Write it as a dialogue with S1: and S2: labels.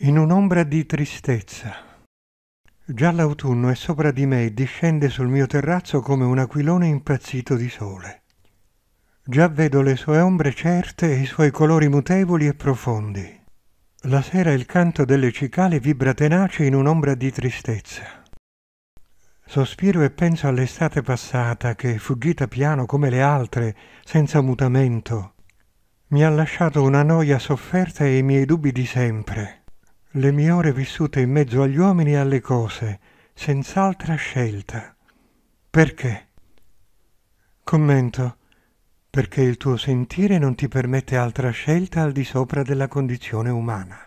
S1: In un'ombra di tristezza. Già l'autunno è sopra di me e discende sul mio terrazzo come un aquilone impazzito di sole. Già vedo le sue ombre certe e i suoi colori mutevoli e profondi. La sera il canto delle cicale vibra tenace in un'ombra di tristezza. Sospiro e penso all'estate passata che, fuggita piano come le altre, senza mutamento, mi ha lasciato una noia sofferta e i miei dubbi di sempre le mie ore vissute in mezzo agli uomini e alle cose, senz'altra scelta. Perché? Commento. Perché il tuo sentire non ti permette altra scelta al di sopra della condizione umana.